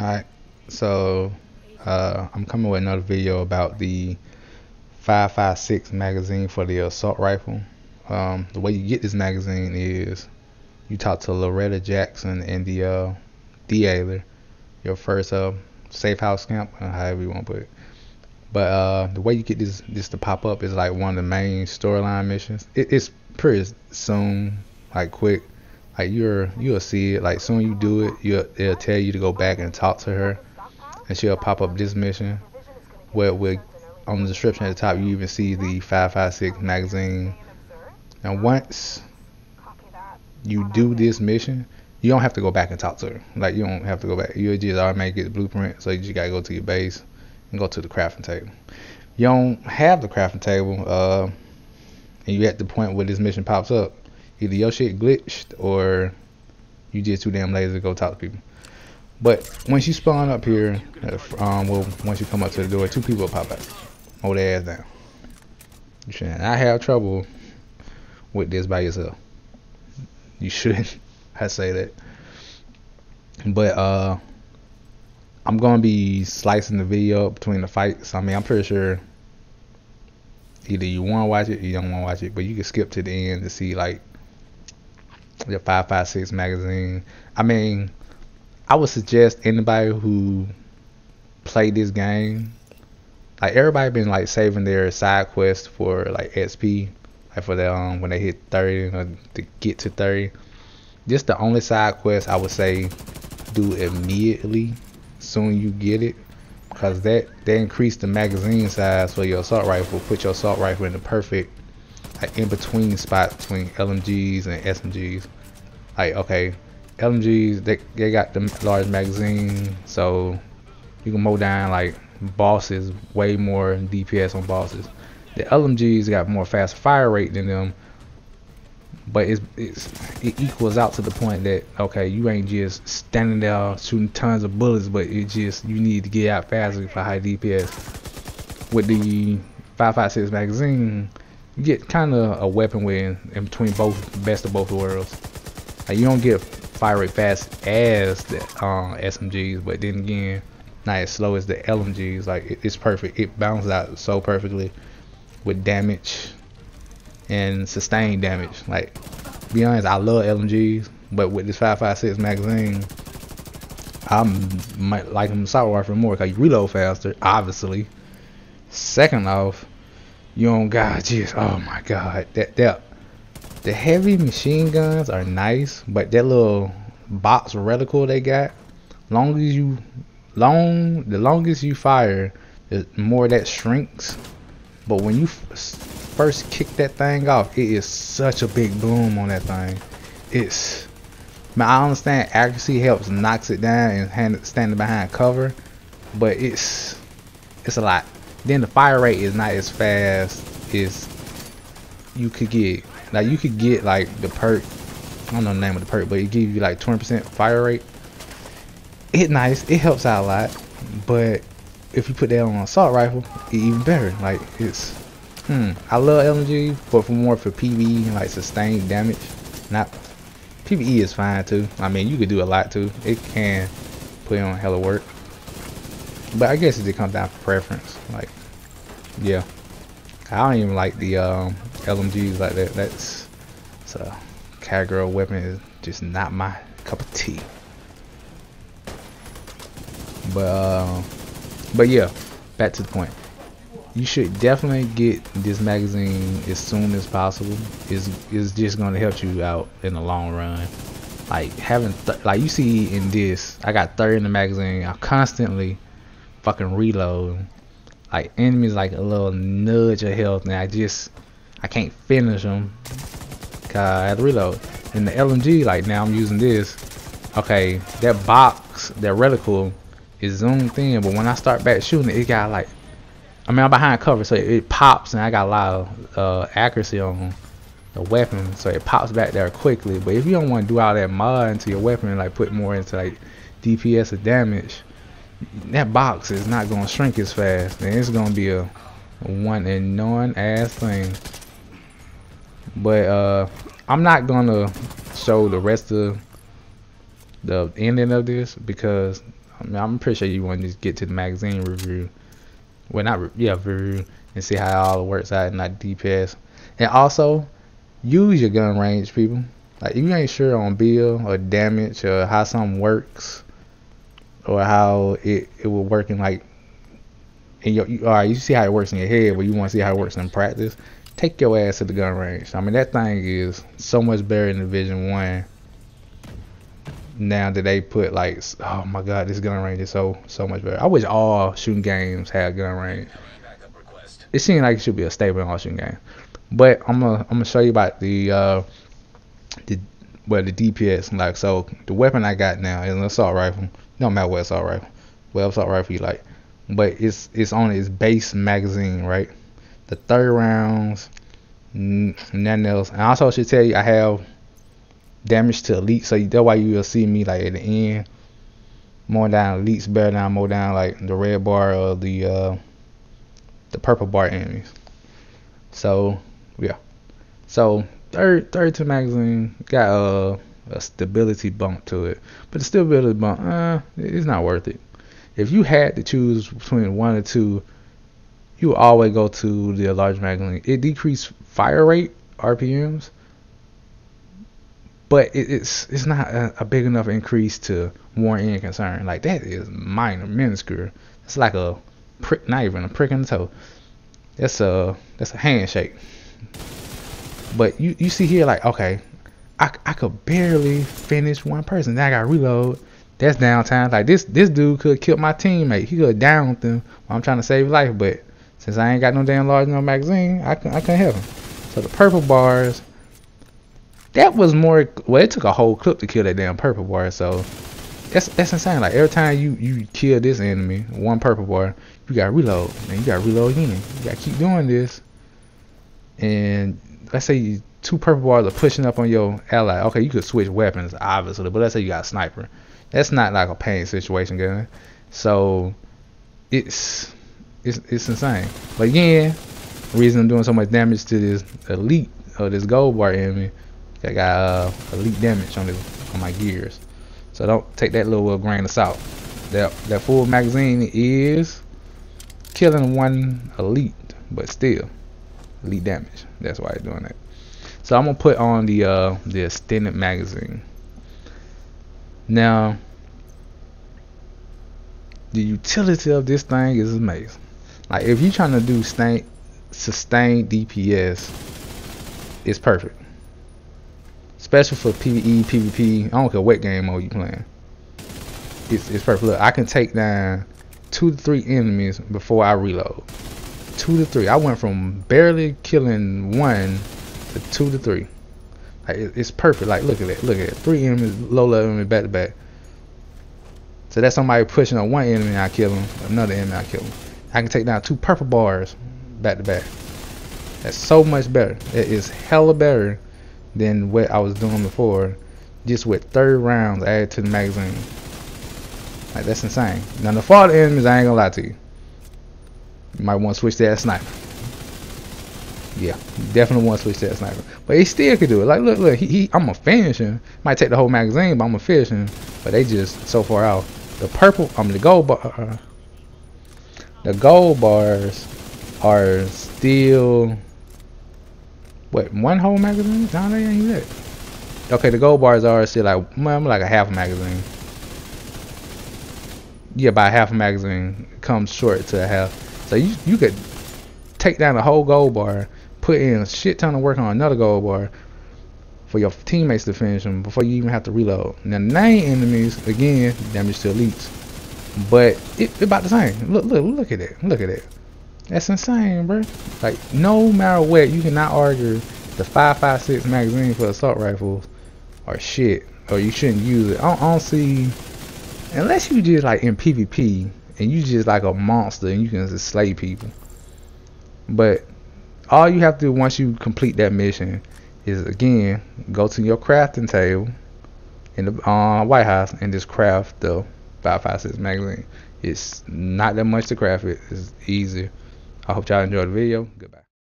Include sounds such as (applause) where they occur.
Alright, so uh, I'm coming with another video about the 556 magazine for the assault rifle. Um, the way you get this magazine is you talk to Loretta Jackson and the uh, DeAler, your first uh, safe house camp, uh, however you want to put it. But uh, the way you get this this to pop up is like one of the main storyline missions. It, it's pretty soon, like quick. Like you're you'll see it. Like soon you do it, you'll it'll tell you to go back and talk to her, and she'll pop up this mission. Where we on the description at the top, you even see the 556 magazine. And once you do this mission, you don't have to go back and talk to her. Like you don't have to go back. You just automatically get the blueprint. So you just gotta go to your base and go to the crafting table. You don't have the crafting table, uh, and you at the point where this mission pops up. Either your shit glitched or you just too damn lazy to go talk to people. But once you spawn up here, uh, um, well, once you come up to the door, two people pop out. Hold their ass down. You shouldn't. I have trouble with this by yourself. You shouldn't. (laughs) I say that. But uh, I'm gonna be slicing the video up between the fights. I mean, I'm pretty sure either you want to watch it, or you don't want to watch it, but you can skip to the end to see like the 556 magazine. I mean, I would suggest anybody who played this game, like everybody been like saving their side quests for like XP, like for their um when they hit 30 or to get to 30. Just the only side quest I would say do immediately soon you get it because that they increase the magazine size for your assault rifle put your assault rifle in the perfect like in between spot between LMGs and SMGs. Like okay, LMGs they they got the large magazine, so you can mow down like bosses way more DPS on bosses. The LMGs got more fast fire rate than them, but it's, it's it equals out to the point that okay, you ain't just standing there shooting tons of bullets, but it just you need to get out faster for high DPS. With the 556 magazine, get kind of a weapon win in between both best of both worlds. Like you don't get fire rate fast as the uh, SMGs, but then again, not as slow as the LMGs. Like it, it's perfect. It balances out so perfectly with damage and sustained damage. Like, be honest, I love LMGs, but with this 556 magazine, I might like them assault rifle more because you reload faster, obviously. Second off, you don't got just oh my god that that the heavy machine guns are nice, but that little box reticle they got, long as you long the longest you fire, the more that shrinks. But when you first kick that thing off, it is such a big boom on that thing. It's man, I understand accuracy helps knocks it down and hand, standing behind cover, but it's it's a lot then the fire rate is not as fast as you could get. Like you could get like the perk, I don't know the name of the perk, but it gives you like 20% fire rate. It nice, it helps out a lot, but if you put that on an assault rifle, it even better. Like it's, hmm, I love LMG, but for more for PvE like sustained damage. Not PvE is fine too. I mean, you could do a lot too. It can put on hella work. But I guess it just comes down to preference. Like, yeah. I don't even like the um, LMGs like that. That's it's a category weapon is just not my cup of tea. But uh, but yeah, back to the point. You should definitely get this magazine as soon as possible. It's, is just gonna help you out in the long run. Like having like you see in this, I got 30 in the magazine. I constantly fucking reload. Like enemies like a little nudge of health and I just I can't finish them cause I had to reload. And the LMG like now I'm using this. Okay, that box, that reticle is zoomed in, but when I start back shooting it, it got like I mean I'm behind cover so it, it pops and I got a lot of uh, accuracy on the weapon so it pops back there quickly but if you don't want to do all that mod into your weapon and like put more into like DPS or damage that box is not going to shrink as fast and it's going to be a, one annoying ass thing but uh I'm not gonna show the rest of the ending of this because I mean, I'm pretty sure you want to just get to the magazine review. Well, not yeah review and see how it all works out in like DPS. And also, use your gun range, people. Like if you ain't sure on build or damage or how something works or how it it will work in like in your you, all right, you see how it works in your head, but you want to see how it works in practice. Take your ass to the gun range. I mean that thing is so much better in Division One. Now that they put like, oh my god, this gun range is so so much better. I wish all shooting games had gun range. It seems like it should be a staple in all shooting games. But I'm gonna I'm gonna show you about the uh the well the DPS like so the weapon I got now is an assault rifle. No matter what assault rifle, what assault rifle you like, but it's it's on its base magazine, right? The third rounds, nothing else. And also I should tell you I have damage to elite, so that's why you will see me like at the end more down elites better down more down like the red bar or the uh the purple bar enemies. So yeah. So third third to magazine got a, a stability bump to it, but the stability bump, uh, it's not worth it. If you had to choose between one or two, you always go to the large magazine. It decreased fire rate RPMs, but it, it's it's not a, a, big enough increase to warrant any concern. Like that is minor, minuscule. It's like a prick, not even a prick in the toe. That's a that's a handshake. But you you see here like okay, I I could barely finish one person. Then I got reload. That's downtime. Like this this dude could kill my teammate. He could down them while I'm trying to save life. But since I ain't got no damn large no magazine, I can I couldn't help him. So the purple bars. That was more. Well, it took a whole clip to kill that damn purple bar. So that's that's insane. Like every time you you kill this enemy, one purple bar, you got reload, and you got reload again. You got to keep doing this, and let's say two purple bars are pushing up on your ally. Okay, you could switch weapons, obviously, but let's say you got a sniper. That's not like a pain situation, gun. So it's it's it's insane. But again, reason I'm doing so much damage to this elite or this gold bar enemy, I got uh, elite damage on this on my gears. So don't take that little grain of salt. That that full magazine is killing one elite, but still elite damage. That's why I'm doing that. So I'm gonna put on the uh, the extended magazine. Now, the utility of this thing is amazing. Like if you're trying to do sustain, sustained DPS, it's perfect. Special for PvE, PvP. I don't care what game mode you playing. It's it's perfect. Look, I can take down two to three enemies before I reload two to three. I went from barely killing one to two to three. Like it's perfect. Like look at that. Look at it. Three enemies, low level enemy back to back. So that's somebody pushing on one enemy, I kill him. Another enemy, I kill him. I can take down two purple bars back to back. That's so much better. It is hella better than what I was doing before. Just with third rounds added to the magazine. Like that's insane. Now the fall enemies, I ain't gonna lie to you. You might want to switch to that sniper. Yeah, definitely want to switch to that sniper. But he still could do it. Like, look, look, he, he I'm gonna finish him. Might take the whole magazine, but I'm gonna finish him. But they just so far out. The purple, I mean the gold bar, uh, the gold bars are still what one whole magazine? No, they ain't that. Okay, the gold bars are still like, I'm like a half a magazine. Yeah, by half a magazine comes short to a half. So you you could take down a whole gold bar, put in a shit ton of work on another gold bar for your teammates to finish them before you even have to reload. Now nine enemies again damage to elites, but it, about the same. Look look look at it. Look at it. That's insane, bro. Like no matter what, you cannot argue the 5.56 magazine for assault rifles or shit, or you shouldn't use it. I don't, I don't see unless you just like in PvP and you just like a monster and you can just slay people. But all you have to do once you complete that mission is again go to your crafting table in the uh, White House and just craft the 556 magazine. It's not that much to craft it. It's easy. I hope y'all enjoyed the video. Goodbye.